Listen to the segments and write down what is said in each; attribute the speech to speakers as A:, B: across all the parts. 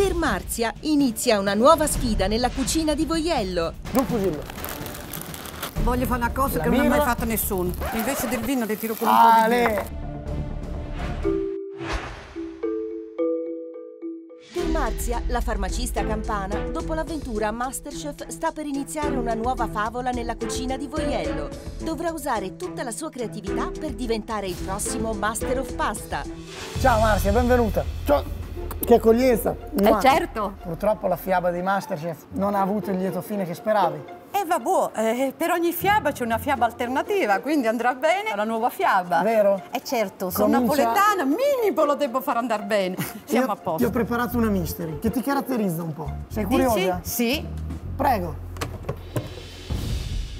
A: Per Marzia inizia una nuova sfida nella cucina di Voiello.
B: Il fusillo.
C: Voglio fare una cosa
B: La
C: che non ha mai fatto nessuno. Invece del vino le tiro con un po' di vino.
B: Ale!
A: Per Marzia, la farmacista campana, dopo l'avventura Masterchef, sta per iniziare una nuova favola nella cucina di Voiello. Dovrà usare tutta la sua creatività per diventare il prossimo Master of Pasta.
B: Ciao Marzia, benvenuta. Ciao. Che accoglienza.
C: Eh
B: Mua.
C: certo.
B: Purtroppo la fiaba di Masterchef non ha avuto il lieto fine che speravi.
C: E vabbè, eh, per ogni fiaba c'è una fiaba alternativa, quindi andrà bene la nuova fiaba.
B: Vero?
C: Eh certo, sono
B: Comincia-
C: napoletana, minimo lo devo far andare bene. Siamo a
B: Ti
C: posto.
B: ho preparato una mystery che ti caratterizza un po'. Sei
C: Dici?
B: curiosa?
C: Sì.
B: Prego.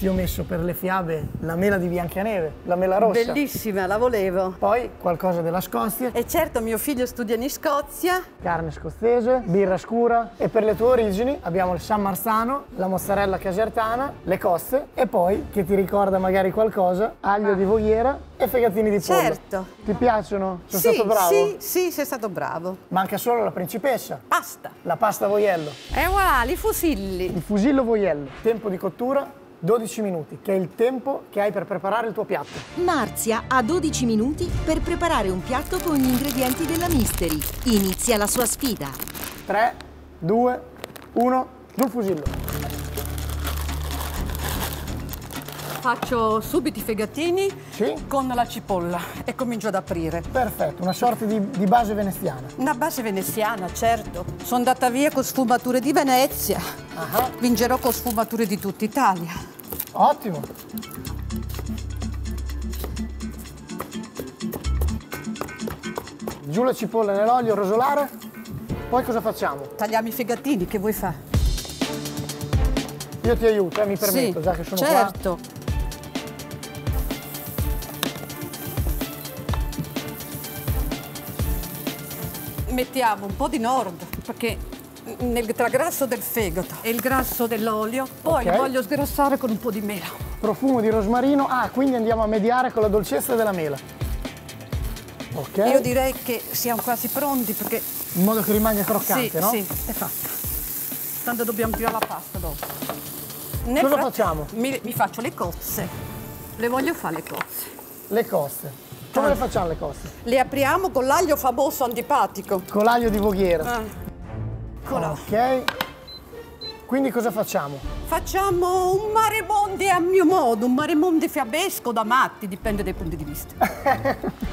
B: Ti ho messo per le fiabe la mela di Biancaneve, la mela rossa.
C: Bellissima, la volevo.
B: Poi qualcosa della Scozia,
C: E certo, mio figlio studia in Scozia.
B: carne scozzese, birra scura e per le tue origini abbiamo il San Marzano, la mozzarella casertana, le coste e poi, che ti ricorda magari qualcosa, aglio di vogliera e fegatini di pollo.
C: Certo.
B: Ti piacciono? Sono
C: sì,
B: stato bravo?
C: sì, sì, sei stato bravo.
B: Manca solo la principessa,
C: Basta.
B: la pasta voiello,
C: E voilà, li fusilli.
B: il fusillo voiello. Tempo di cottura 12 minuti, che è il tempo che hai per preparare il tuo piatto.
A: Marzia ha 12 minuti per preparare un piatto con gli ingredienti della Mystery. Inizia la sua sfida.
B: 3, 2, 1, giù il fusillo.
C: Faccio subito i fegatini
B: Sì?
C: con la cipolla e comincio ad aprire.
B: Perfetto, una sorta di, di base veneziana.
C: Una base veneziana, certo. Sono andata via con sfumature di Venezia.
B: Ah,
C: Vincerò con sfumature di tutta Italia.
B: ottimo. Giù la cipolla nell'olio rosolare. Poi cosa facciamo?
C: Tagliamo i fegatini, che vuoi fare?
B: Io ti aiuto, eh, mi permetto,
C: sì,
B: già che sono
C: certo. Mettiamo un po' di nord, perché nel, tra grasso del fegato e il grasso dell'olio, poi
B: Ok.
C: voglio sgrassare con un po' di mela.
B: Profumo di rosmarino. Ah, quindi andiamo a mediare con la dolcezza della mela. Ok?
C: Io direi che siamo quasi pronti perché
B: In modo che rimanga croccante,
C: sì,
B: no?
C: sì, è fatta. Tanto dobbiamo tirare la pasta dopo. Nel
B: Cosa facciamo?
C: Mi, mi faccio le cozze. Le voglio fare le cozze.
B: Le coste. Come le facciamo le coste?
C: Le apriamo con l'aglio famoso antipatico.
B: Con l'aglio di voghiera.
C: Ah. Eccola.
B: Ok. Quindi cosa facciamo?
C: Facciamo un mare monte a mio modo, un mare monte fiabesco da matti, dipende dai punti di vista.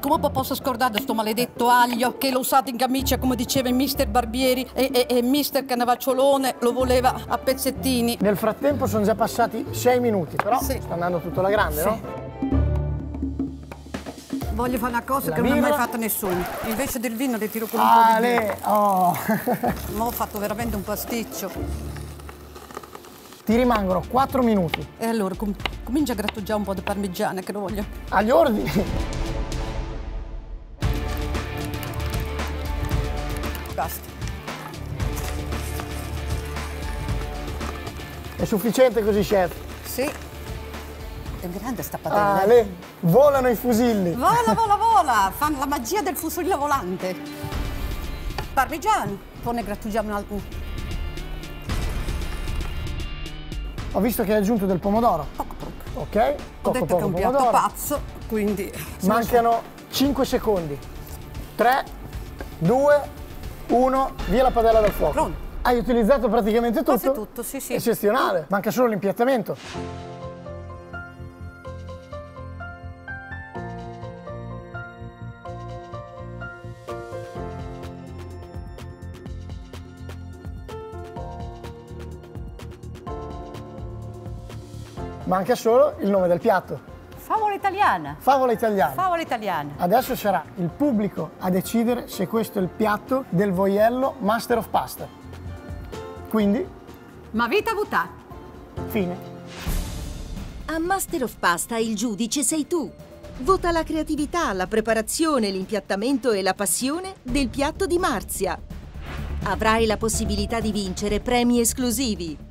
C: Come posso scordare sto maledetto aglio che l'ho usato in camicia, come diceva il mister Barbieri e, e, e mister Cannavacciolone lo voleva a pezzettini.
B: Nel frattempo sono già passati 6 minuti, però
C: Sì.
B: sta andando tutto alla grande,
C: Sì.
B: no?
C: Voglio fare una cosa
B: La
C: che non ha mai
B: birra.
C: fatto nessuno. Invece del vino le tiro con un
B: Ah,
C: po' di.
B: Ale, oh.
C: Ma ho fatto veramente un pasticcio.
B: Ti rimangono 4 minuti.
C: E allora com- comincia a grattugiare un po' di parmigiana che lo voglio.
B: Agli ordini.
C: Basta.
B: È sufficiente così, chef.
C: Sì. È grande sta padella. eh.
B: Ale, volano i fusilli.
C: Vola, vola, vola! Fanno la magia del fusillo volante. Parmigiano. Poi ne grattugiamo un altro.
B: Ho visto che hai aggiunto del pomodoro.
C: Poco, poco.
B: Ok?
C: Ho
B: Poco
C: detto che
B: poco
C: è un piatto
B: pomodoro.
C: pazzo, quindi...
B: Mancano 5 secondi. 3, 2, 1, via la padella dal fuoco.
C: Pronto.
B: Hai utilizzato praticamente tutto?
C: Quasi tutto, sì, sì.
B: Eccezionale. Manca solo l'impiattamento. Manca solo il nome del piatto.
C: Favola italiana.
B: Favola italiana.
C: Favola italiana.
B: Adesso sarà il pubblico a decidere se questo è il piatto del voiello Master of Pasta. Quindi,
C: Ma vita vutà.
B: fine.
A: A Master of Pasta il giudice sei tu. Vota la creatività, la preparazione, l'impiattamento e la passione del piatto di Marzia. Avrai la possibilità di vincere premi esclusivi.